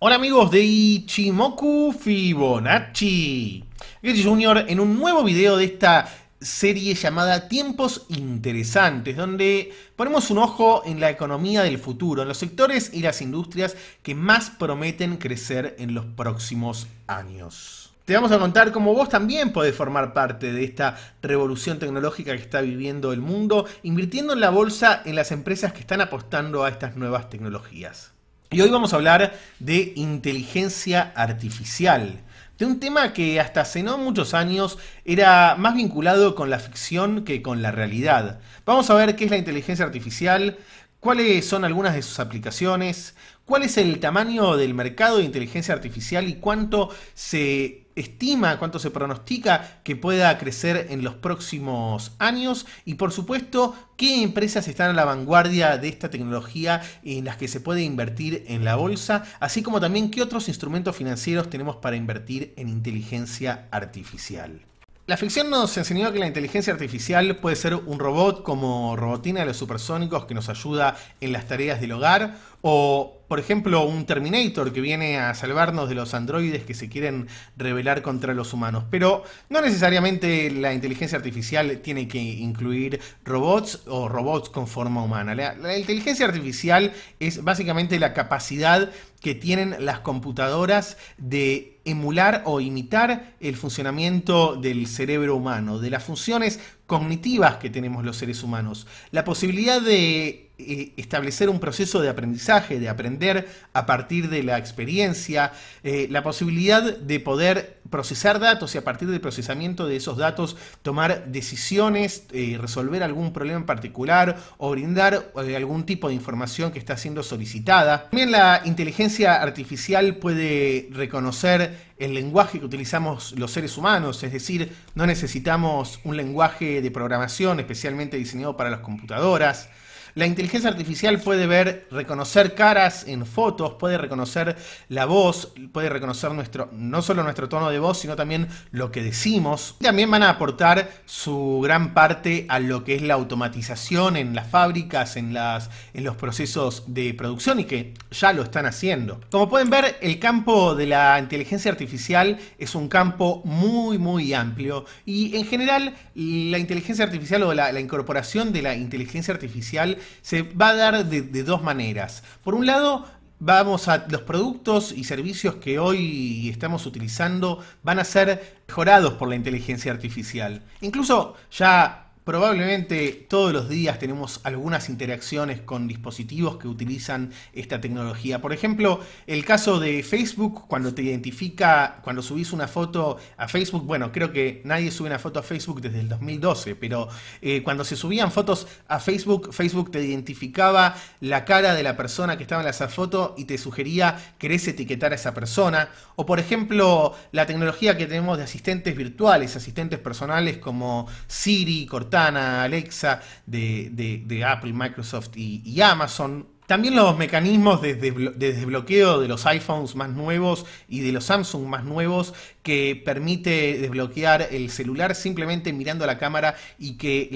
Hola amigos de Ichimoku Fibonacci. Aquí Junior en un nuevo video de esta serie llamada Tiempos Interesantes, donde ponemos un ojo en la economía del futuro, en los sectores y las industrias que más prometen crecer en los próximos años. Te vamos a contar cómo vos también podés formar parte de esta revolución tecnológica que está viviendo el mundo, invirtiendo en la bolsa en las empresas que están apostando a estas nuevas tecnologías. Y hoy vamos a hablar de inteligencia artificial, de un tema que hasta hace no muchos años era más vinculado con la ficción que con la realidad. Vamos a ver qué es la inteligencia artificial, cuáles son algunas de sus aplicaciones, cuál es el tamaño del mercado de inteligencia artificial y cuánto se estima, cuánto se pronostica que pueda crecer en los próximos años y por supuesto qué empresas están a la vanguardia de esta tecnología en las que se puede invertir en la bolsa, así como también qué otros instrumentos financieros tenemos para invertir en inteligencia artificial. La ficción nos enseñó que la inteligencia artificial puede ser un robot como Robotina de los Supersónicos que nos ayuda en las tareas del hogar, o por ejemplo un Terminator que viene a salvarnos de los androides que se quieren rebelar contra los humanos. Pero no necesariamente la inteligencia artificial tiene que incluir robots o robots con forma humana. La, inteligencia artificial es básicamente la capacidad que tienen las computadoras de emular o imitar el funcionamiento del cerebro humano, de las funciones cognitivas que tenemos los seres humanos. La posibilidad de eh, establecer un proceso de aprendizaje, de aprender a partir de la experiencia, eh, la posibilidad de poder procesar datos y a partir del procesamiento de esos datos tomar decisiones, eh, resolver algún problema en particular o brindar algún tipo de información que está siendo solicitada. También la inteligencia artificial puede reconocer el lenguaje que utilizamos los seres humanos, es decir, no necesitamos un lenguaje de programación especialmente diseñado para las computadoras. La inteligencia artificial puede ver, reconocer caras en fotos, puede reconocer la voz, puede reconocer nuestro, no solo nuestro tono de voz, sino también lo que decimos. También van a aportar su gran parte a lo que es la automatización en las fábricas, en, las, en los procesos de producción y que ya lo están haciendo. Como pueden ver, el campo de la inteligencia artificial es un campo muy, muy amplio y en general la inteligencia artificial o la incorporación de la inteligencia artificial se va a dar de, dos maneras. Por un lado, vamos a los productos y servicios que hoy estamos utilizando van a ser mejorados por la inteligencia artificial. Incluso ya Probablemente todos los días tenemos algunas interacciones con dispositivos que utilizan esta tecnología. Por ejemplo, el caso de Facebook, cuando te identifica, cuando subís una foto a Facebook, bueno, creo que nadie sube una foto a Facebook desde el 2012, pero eh, cuando se subían fotos a Facebook, Facebook te identificaba la cara de la persona que estaba en esa foto y te sugería querés etiquetar a esa persona. O por ejemplo, la tecnología que tenemos de asistentes virtuales, asistentes personales como Siri, Cortana, Alexa de, Apple, Microsoft y, Amazon. También los mecanismos de, desbloqueo de los iPhones más nuevos y de los Samsung más nuevos que permite desbloquear el celular simplemente mirando la cámara y que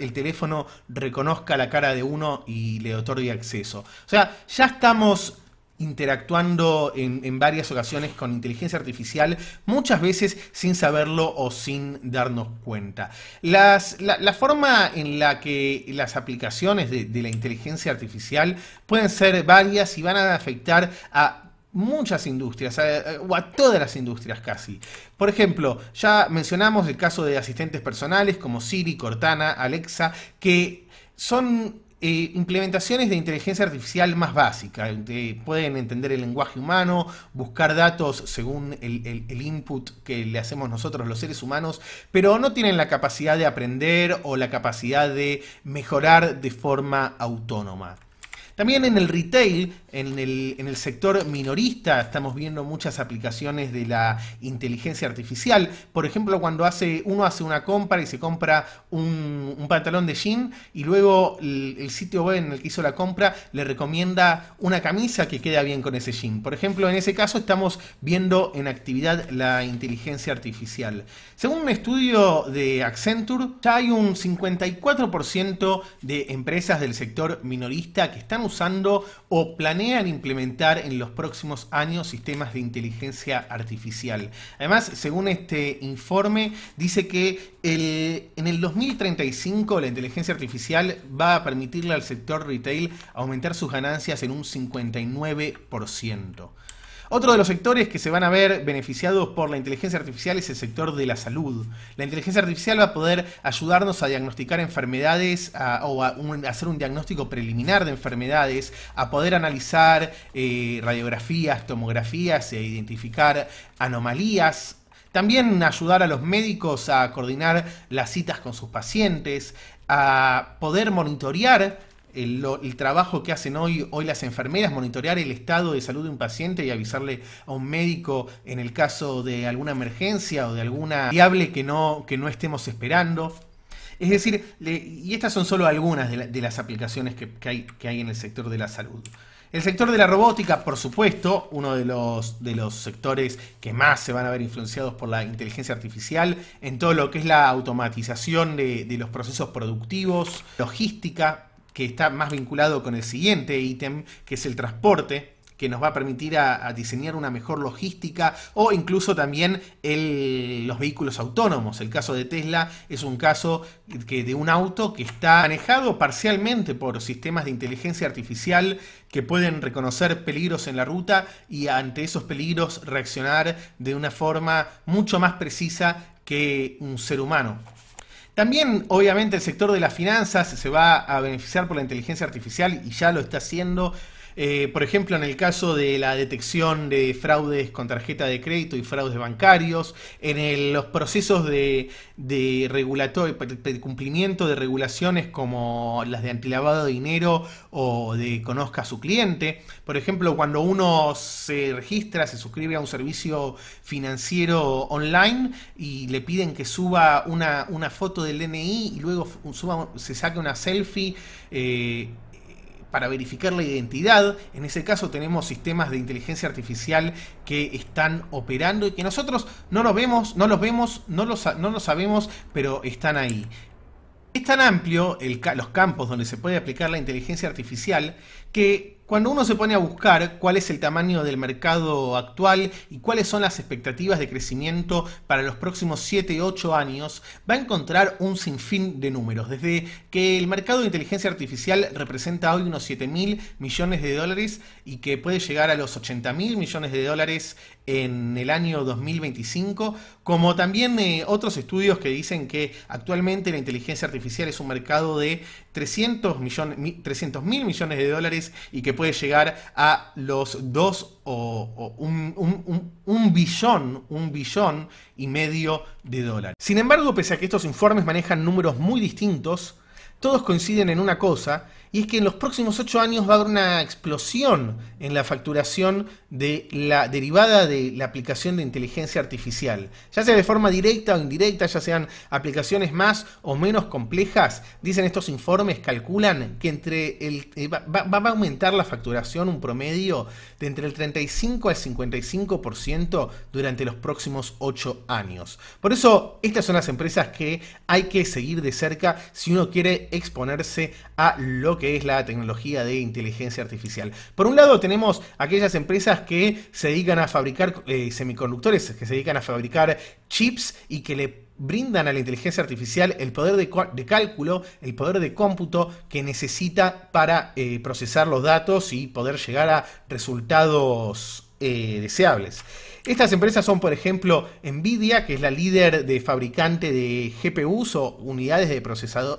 el teléfono reconozca la cara de uno y le otorgue acceso. O sea, ya estamos interactuando en, varias ocasiones con inteligencia artificial, muchas veces sin saberlo o sin darnos cuenta. la, forma en la que las aplicaciones de, de la inteligencia artificial pueden ser varias y van a afectar a muchas industrias, o a todas las industrias casi. Por ejemplo, ya mencionamos el caso de asistentes personales como Siri, Cortana, Alexa, que son eh, implementaciones de inteligencia artificial más básica. pueden entender el lenguaje humano, buscar datos según el, input que le hacemos nosotros los seres humanos, pero no tienen la capacidad de aprender o la capacidad de mejorar de forma autónoma. También en el retail, en el, sector minorista, estamos viendo muchas aplicaciones de la inteligencia artificial. Por ejemplo, cuando hace, uno hace una compra y se compra un, pantalón de jean y luego el, sitio web en el que hizo la compra le recomienda una camisa que queda bien con ese jean. Por ejemplo, en ese caso estamos viendo en actividad la inteligencia artificial. Según un estudio de Accenture, ya hay un 54% de empresas del sector minorista que están usando usando o planean implementar en los próximos años sistemas de inteligencia artificial. Además, según este informe, dice que en el 2035 la inteligencia artificial va a permitirle al sector retail aumentar sus ganancias en un 59%. Otro de los sectores que se van a ver beneficiados por la inteligencia artificial es el sector de la salud. La inteligencia artificial va a poder ayudarnos a diagnosticar enfermedades o a, hacer un diagnóstico preliminar de enfermedades, a poder analizar eh, radiografías, tomografías e identificar anomalías también ayudar a los médicos a coordinar las citas con sus pacientes, a poder monitorear el, trabajo que hacen hoy, hoy las enfermeras, monitorear el estado de salud de un paciente y avisarle a un médico en el caso de alguna emergencia o de alguna variable que no, que no estemos esperando. Es decir, y estas son solo algunas de, las aplicaciones que, hay, que hay en el sector de la salud. El sector de la robótica, por supuesto, uno de los, de los sectores que más se van a ver influenciados por la inteligencia artificial, en todo lo que es la automatización de, de los procesos productivos, logística, que está más vinculado con el siguiente ítem, que es el transporte que nos va a permitir a, diseñar una mejor logística o incluso también los vehículos autónomos. El caso de Tesla es un caso que, de un auto que está manejado parcialmente por sistemas de inteligencia artificial que pueden reconocer peligros en la ruta y ante esos peligros reaccionar de una forma mucho más precisa que un ser humano. También, obviamente, el sector de las finanzas se va a beneficiar por la inteligencia artificial y ya lo está haciendo. Eh, por ejemplo, en el caso de la detección de fraudes con tarjeta de crédito y fraudes bancarios, en los procesos de, de de cumplimiento de regulaciones como las de antilavado de dinero o de conozca a su cliente. Por ejemplo, cuando uno se registra, se suscribe a un servicio financiero online y le piden que suba una, una foto del DNI y luego se saque una selfie. Eh, para verificar la identidad. En ese caso tenemos sistemas de inteligencia artificial que están operando y que nosotros no los vemos, no los vemos, no los, no lo sabemos, pero están ahí. Es tan amplio los campos donde se puede aplicar la inteligencia artificial que cuando uno se pone a buscar cuál es el tamaño del mercado actual y cuáles son las expectativas de crecimiento para los próximos 7 o 8 años, va a encontrar un sinfín de números. Desde que el mercado de inteligencia artificial representa hoy unos 7 mil millones de dólares y que puede llegar a los 80 mil millones de dólares en el año 2025, como también eh, otros estudios que dicen que actualmente la inteligencia artificial es un mercado de 300 mil 300 millones de dólares y que puede llegar a los 2 o, un, billón, un billón y medio de dólares. Sin embargo, pese a que estos informes manejan números muy distintos, todos coinciden en una cosa, y es que en los próximos 8 años va a haber una explosión en la facturación de la derivada de la aplicación de inteligencia artificial. Ya sea de forma directa o indirecta, ya sean aplicaciones más o menos complejas, dicen estos informes, calculan que entre el, eh, va, a aumentar la facturación un promedio de entre el 35 al 55% durante los próximos 8 años. Por eso, estas son las empresas que hay que seguir de cerca si uno quiere exponerse a lo que es la tecnología de inteligencia artificial. Por un lado tenemos aquellas empresas que se dedican a fabricar eh, semiconductores, que se dedican a fabricar chips y que le brindan a la inteligencia artificial el poder de, cálculo, el poder de cómputo que necesita para eh, procesar los datos y poder llegar a resultados eh, deseables. Estas empresas son, por ejemplo, Nvidia, que es la líder de fabricante de GPUs o unidades de,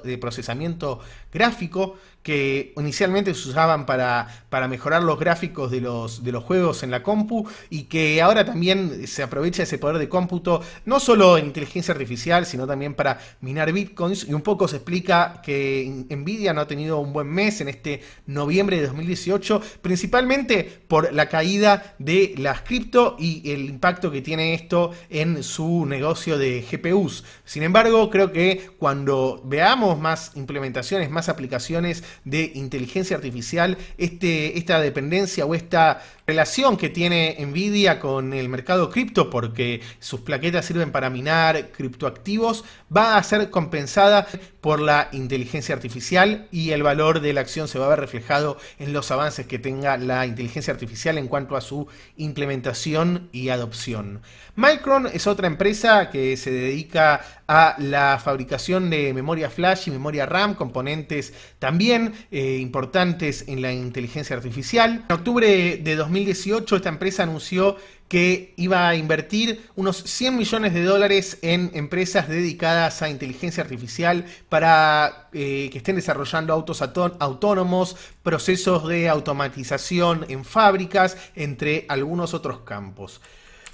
de procesamiento gráfico, que inicialmente se usaban para, para mejorar los gráficos de los, de los juegos en la compu y que ahora también se aprovecha ese poder de cómputo, no solo en inteligencia artificial, sino también para minar bitcoins. Y un poco se explica que Nvidia no ha tenido un buen mes en este noviembre de 2018, principalmente por la caída de las cripto y el impacto que tiene esto en su negocio de GPUs. Sin embargo, creo que cuando veamos más implementaciones, más aplicaciones de inteligencia artificial, este, esta dependencia o esta relación que tiene Nvidia con el mercado cripto, porque sus plaquetas sirven para minar criptoactivos, va a ser compensada por la inteligencia artificial y el valor de la acción se va a ver reflejado en los avances que tenga la inteligencia artificial en cuanto a su implementación y adopción. Micron es otra empresa que se dedica a la fabricación de memoria flash y memoria RAM, componentes también eh, importantes en la inteligencia artificial. En octubre de 2018 esta empresa anunció que iba a invertir unos 100 millones de dólares en empresas dedicadas a inteligencia artificial para eh, que estén desarrollando autos autónomos, procesos de automatización en fábricas, entre algunos otros campos.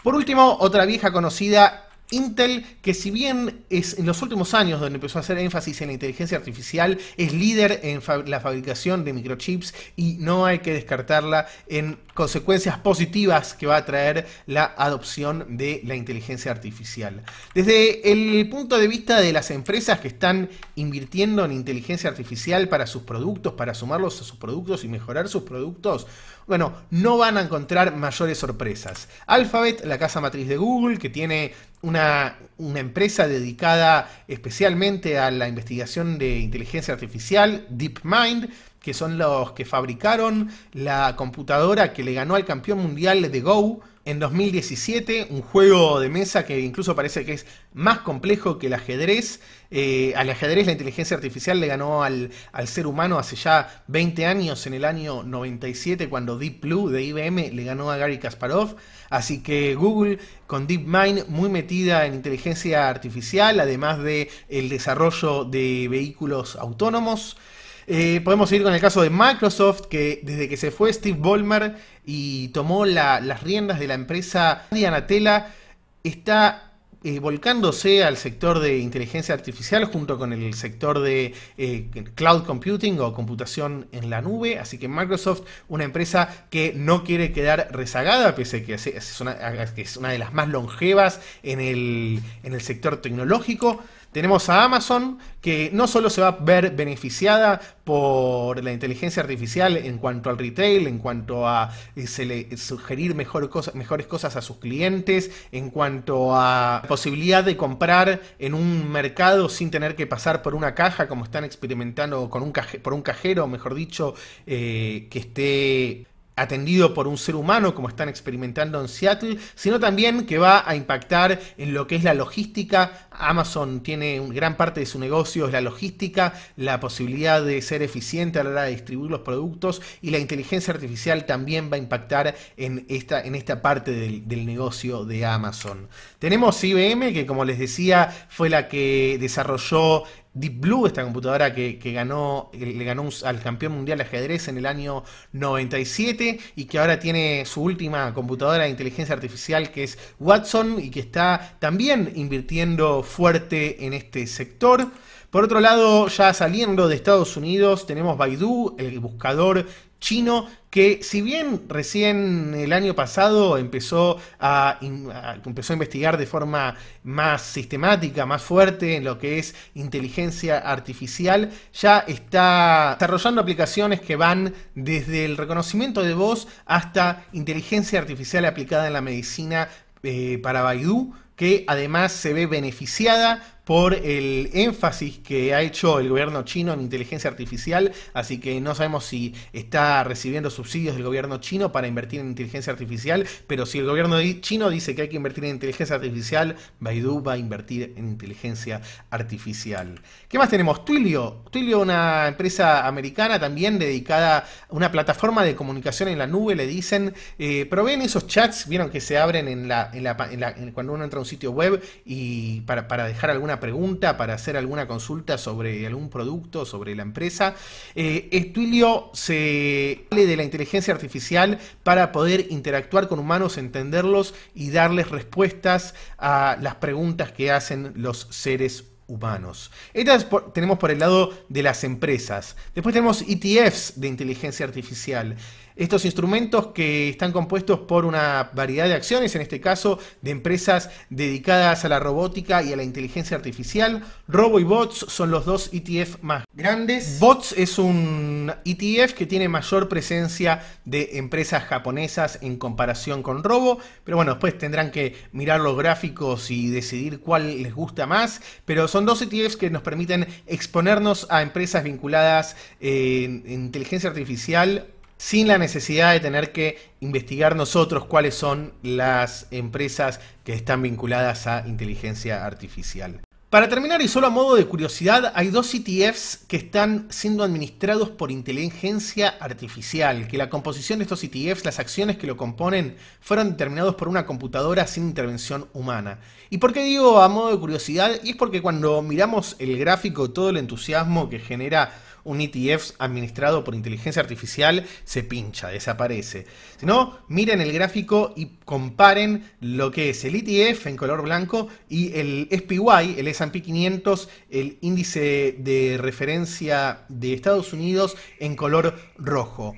Por último, otra vieja conocida Intel, que si bien es en los últimos años donde empezó a hacer énfasis en la inteligencia artificial, es líder en la fabricación de microchips y no hay que descartarla en consecuencias positivas que va a traer la adopción de la inteligencia artificial. Desde el punto de vista de las empresas que están invirtiendo en inteligencia artificial para sus productos, para sumarlos a sus productos y mejorar sus productos, bueno, no van a encontrar mayores sorpresas. Alphabet, la casa matriz de Google, que tiene una, empresa dedicada especialmente a la investigación de inteligencia artificial, DeepMind, que son los que fabricaron la computadora que le ganó al campeón mundial de Go en 2017, un juego de mesa que incluso parece que es más complejo que el ajedrez. Eh, al ajedrez la inteligencia artificial le ganó al, ser humano hace ya 20 años, en el año 97, cuando Deep Blue de IBM le ganó a Gary Kasparov. Así que Google con DeepMind muy metida en inteligencia artificial, además de desarrollo de vehículos autónomos. Eh, podemos seguir con el caso de Microsoft, que desde que se fue Steve Ballmer y tomó las riendas de la empresa Dianatela, está eh, volcándose al sector de inteligencia artificial junto con el sector de eh, cloud computing o computación en la nube. Así que Microsoft, una empresa que no quiere quedar rezagada, pese a que es una, que es una de las más longevas en el, en el sector tecnológico. Tenemos a Amazon, que no solo se va a ver beneficiada por la inteligencia artificial en cuanto al retail, en cuanto a eh, sugerir mejor mejores cosas a sus clientes, en cuanto a posibilidad de comprar en un mercado sin tener que pasar por una caja, como están experimentando por un cajero, mejor dicho, eh, que esté atendido por un ser humano como están experimentando en Seattle, sino también que va a impactar en lo que es la logística. Amazon tiene gran parte de su negocio es la logística, la posibilidad de ser eficiente a la hora de distribuir los productos y la inteligencia artificial también va a impactar en esta, en esta parte del, del negocio de Amazon. Tenemos IBM que como les decía fue la que desarrolló Deep Blue, esta computadora que, ganó, le ganó al campeón mundial de ajedrez en el año 97 y que ahora tiene su última computadora de inteligencia artificial que es Watson y que está también invirtiendo fuerte en este sector. Por otro lado, ya saliendo de Estados Unidos, tenemos Baidu, el buscador chino que si bien recién el año pasado empezó a, empezó a investigar de forma más sistemática, más fuerte en lo que es inteligencia artificial, ya está desarrollando aplicaciones que van desde el reconocimiento de voz hasta inteligencia artificial aplicada en la medicina eh, para Baidu, que además se ve beneficiada por el énfasis que ha hecho el gobierno chino en inteligencia artificial, así que no sabemos si está recibiendo subsidios del gobierno chino para invertir en inteligencia artificial, pero si el gobierno chino dice que hay que invertir en inteligencia artificial, Baidu va a invertir en inteligencia artificial. ¿Qué más tenemos? Twilio. Twilio, una empresa americana también dedicada a una plataforma de comunicación en la nube, le dicen, eh, proveen esos chats, vieron que se abren cuando uno entra a un sitio web y para dejar alguna pregunta, para hacer alguna consulta sobre algún producto, sobre la empresa. Eh, se hable de la inteligencia artificial para poder interactuar con humanos, entenderlos y darles respuestas a las preguntas que hacen los seres humanos. Estas tenemos por el lado de las empresas. Después tenemos ETFs de inteligencia artificial. Estos instrumentos que están compuestos por una variedad de acciones, en este caso de empresas dedicadas a la robótica y a la inteligencia artificial. Robo y Bots son los dos ETF más grandes. Bots es un ETF que tiene mayor presencia de empresas japonesas en comparación con Robo, pero bueno, después tendrán que mirar los gráficos y decidir cuál les gusta más, pero son dos ETFs que nos permiten exponernos a empresas vinculadas en inteligencia artificial sin la necesidad de tener que investigar nosotros cuáles son las empresas que están vinculadas a inteligencia artificial. Para terminar y solo a modo de curiosidad, hay dos ETFs que están siendo administrados por inteligencia artificial, que la composición de estos ETFs, las acciones que lo componen, fueron determinados por una computadora sin intervención humana. ¿Y por qué digo a modo de curiosidad? Y es porque cuando miramos el gráfico, todo el entusiasmo que genera un ETF administrado por inteligencia artificial se pincha, desaparece. Si no, miren el gráfico y comparen lo que es el ETF en color blanco y el SPY, el S&P 500, el índice de referencia de Estados Unidos en color rojo.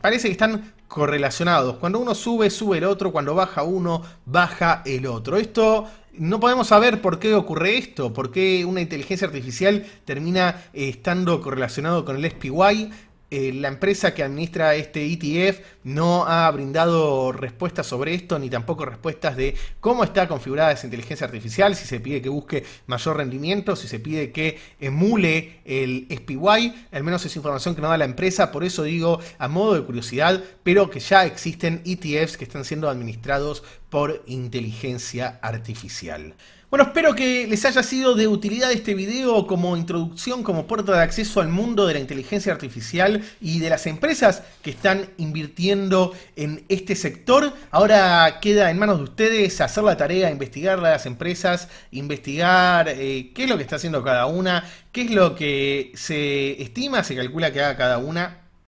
Parece que están correlacionados. Cuando uno sube, sube el otro. Cuando baja uno, baja el otro. Esto no podemos saber por qué ocurre esto, por qué una inteligencia artificial termina eh, estando correlacionado con el SPY. Eh, la empresa que administra este ETF no ha brindado respuestas sobre esto, ni tampoco respuestas de cómo está configurada esa inteligencia artificial, si se pide que busque mayor rendimiento, si se pide que emule el SPY, al menos es información que no da la empresa, por eso digo a modo de curiosidad, pero que ya existen ETFs que están siendo administrados por inteligencia artificial. Bueno, espero que les haya sido de utilidad este video como introducción, como puerta de acceso al mundo de la inteligencia artificial y de las empresas que están invirtiendo en este sector. Ahora queda en manos de ustedes hacer la tarea, investigar las empresas, investigar eh, qué es lo que está haciendo cada una, qué es lo que se estima, se calcula que haga cada una